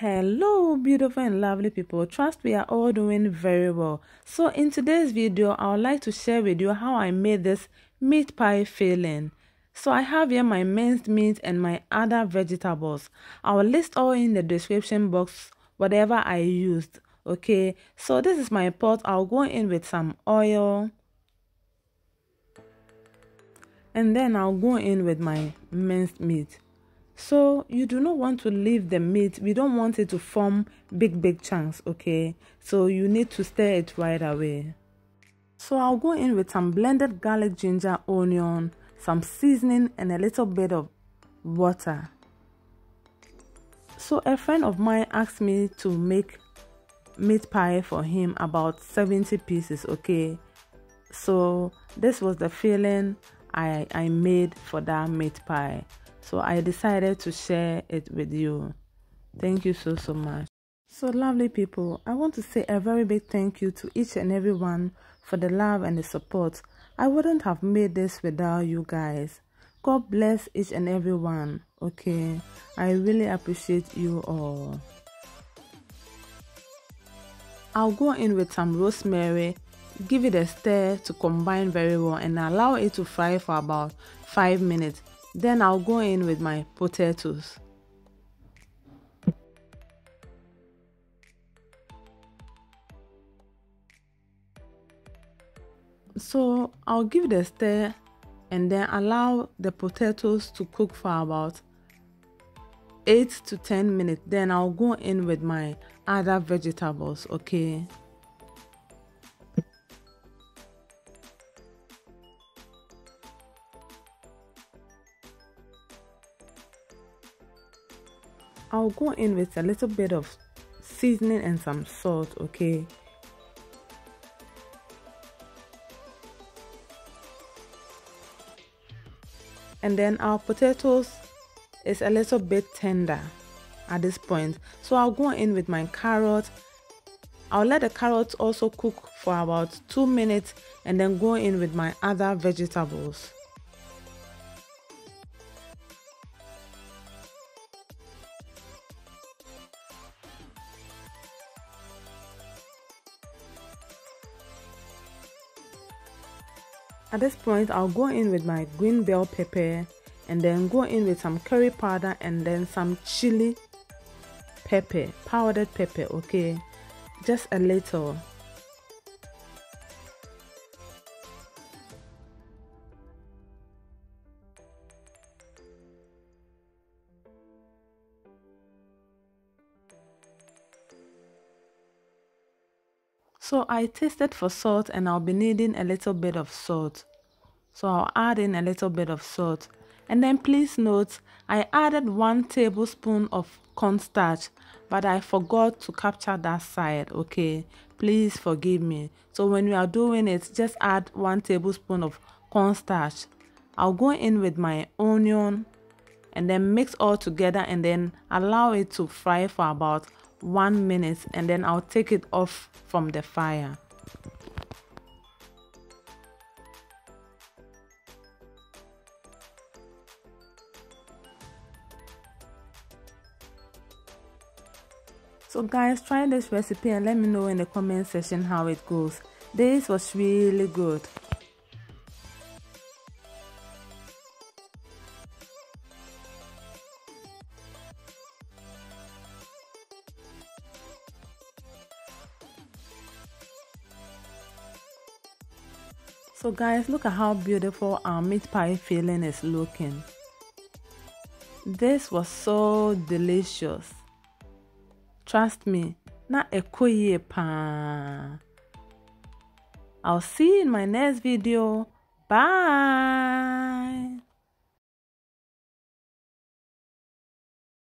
Hello, beautiful and lovely people. Trust we are all doing very well. So, in today's video, I would like to share with you how I made this meat pie filling. So, I have here my minced meat and my other vegetables. I will list all in the description box, whatever I used. Okay, so this is my pot. I'll go in with some oil. And then I'll go in with my minced meat. So you do not want to leave the meat. We don't want it to form big, big chunks, okay? So you need to stir it right away. So I'll go in with some blended garlic, ginger, onion, some seasoning, and a little bit of water. So a friend of mine asked me to make meat pie for him about 70 pieces, okay? So this was the filling I, I made for that meat pie. So I decided to share it with you. Thank you so, so much. So, lovely people, I want to say a very big thank you to each and everyone for the love and the support. I wouldn't have made this without you guys. God bless each and everyone. Okay, I really appreciate you all. I'll go in with some rosemary, give it a stir to combine very well, and allow it to fry for about 5 minutes. Then I'll go in with my potatoes. So I'll give it a stir and then allow the potatoes to cook for about 8 to 10 minutes. Then I'll go in with my other vegetables, okay? I'll go in with a little bit of seasoning and some salt, okay? And then our potatoes is a little bit tender at this point. So I'll go in with my carrot. I'll let the carrots also cook for about two minutes and then go in with my other vegetables. At this point, I'll go in with my green bell pepper and then go in with some curry powder and then some chili pepper, powdered pepper, okay? Just a little. So I tasted for salt and I'll be needing a little bit of salt. So I'll add in a little bit of salt. And then please note, I added one tablespoon of cornstarch, but I forgot to capture that side, okay? Please forgive me. So when you are doing it, just add one tablespoon of cornstarch. I'll go in with my onion and then mix all together and then allow it to fry for about one minute and then I'll take it off from the fire. So guys, try this recipe and let me know in the comment section how it goes. This was really good. So guys, look at how beautiful our meat pie filling is looking. This was so delicious. Trust me, not a koye pa. I'll see you in my next video. Bye.